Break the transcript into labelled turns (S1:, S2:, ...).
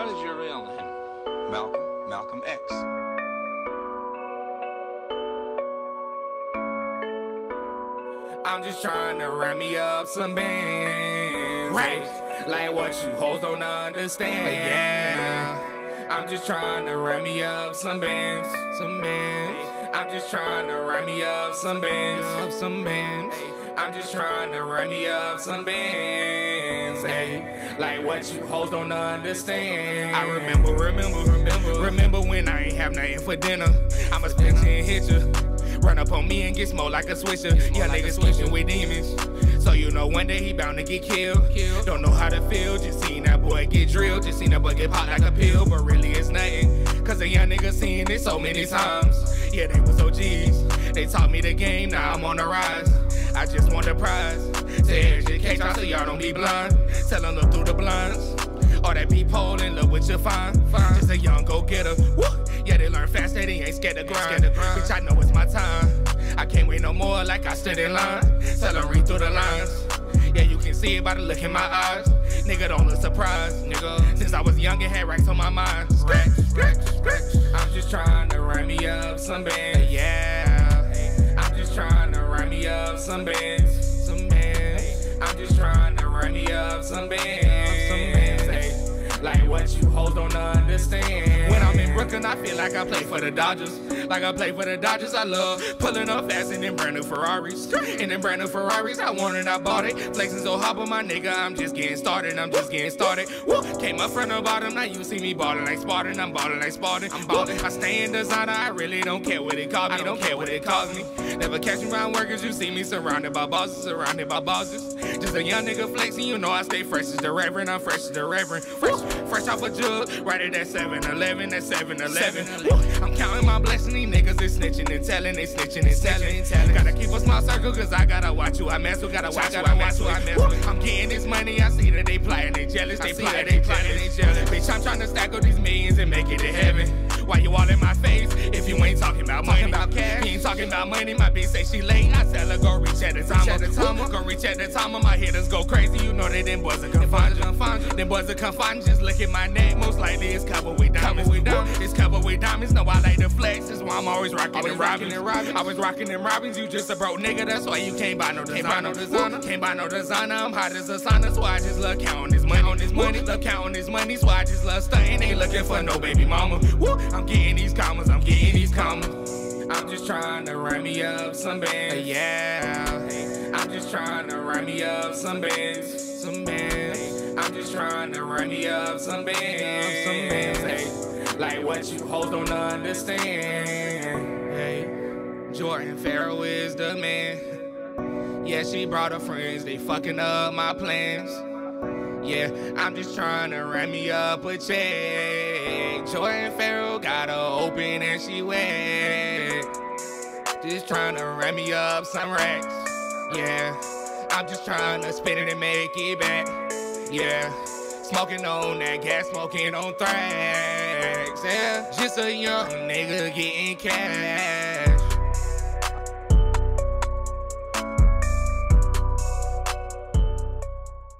S1: What is your real name?
S2: Malcolm, Malcolm X.
S3: I'm just trying to ram me up some bands. Right. Like what you hoes don't understand. Yeah. I'm just trying to ram me up some bands. Some bands. I'm just trying to ram me up some bands. Up some bands. I'm just trying to run me up some bands. Hey, like what you hoes don't understand. I remember, remember, remember, remember when I ain't have nothing for dinner. I'ma you and hit you. Run up on me and get smoked like a switcher. Yeah, niggas switching with demons. So you know one day he bound to get killed. Don't know how to feel, just seen that boy get drilled. Just seen that boy get popped like a pill, but really it's nothing. Cause a young nigga seen it so many times. Yeah, they was OGs. They taught me the game, now I'm on the rise. I just want the prize. To educate y'all so y'all don't be blind. Tell them look through the blinds. All that peephole and look what you find. Just a young go getter. Woo! Yeah, they learn fast, they ain't scared to grind. Bitch, I know it's my time. I can't wait no more like I stood in line. Tell them read through the lines. Yeah, you can see it by the look in my eyes. Nigga, don't look surprised, nigga. Since I was young and had racks on my mind. Some band. Yeah. I'm just trying to run me up some bands. Some bands. I'm just trying to run me up some bands. Some bands. Like what you hoes don't understand. When I'm in Brooklyn, I feel like I play for the Dodgers. Like I play for the Dodgers, I love pulling up fast in them brand new Ferraris. In them brand new Ferraris, I wanted, I bought it. Flexing so hot, but my nigga, I'm just getting started. I'm just getting started. Woo! Came up from the bottom, now you see me ballin' like Spartan. I'm ballin' like Spartan. I'm ballin'. I stay in designer, I really don't care what it cost me. I Don't care what it cost me. Never catch me around workers, you see me surrounded by bosses, surrounded by bosses. Just a young nigga flexing, you know I stay fresh as the Reverend. I'm fresh as the Reverend. Fresh, fresh off a jug, right at that 7 Eleven, that 7 Eleven. I'm counting my blessings, these niggas is snitching and telling, they snitching and telling. Gotta keep a small circle, cause I gotta watch who I mess with, gotta watch who I mess with. I'm getting this money, I see that they plotting, they jealous, they plotting, they plotting, they jealous. Bitch, I'm trying to stack up these millions and make it to heaven. Why you all in my face talking about money. My bitch say she late. I tell her go reach at the timer. Go reach at the timer. My hitters go crazy. You know that them boys are confined. Them boys are confined. Just look at my neck. Most likely it's covered with diamonds. It's covered with diamonds. No, I like the flex. That's why I'm always rocking and robbing. I was rocking and robbing. You just a broke nigga. That's why you can't buy no designer. Can't buy no designer. I'm hot as a sauna. So I just love counting this money. On this money. Love counting this money. So I just love stunting. Ain't looking for no baby mama. Woo! I'm getting these commas, I'm getting these commas. I'm just trying to run me up some bands. Yeah. I'm just trying to run me up some bands. Some bands. I'm just trying to run me up some bands. Some bands. Hey, like what you hoes don't understand. Hey, Jordan Pharroh is the man. Yeah, she brought her friends, they fucking up my plans. Yeah, I'm just trying to run me up a check. Jordan Pharroh got her open and she wet. Just trying to run me up some racks. Yeah, I'm just trying to spin it and make it back. Yeah, smoking on that gas, smoking on thrax. Yeah, just a young nigga getting cash.